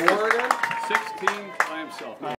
Oregon, 16 by himself.